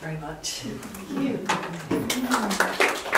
very much. Thank you.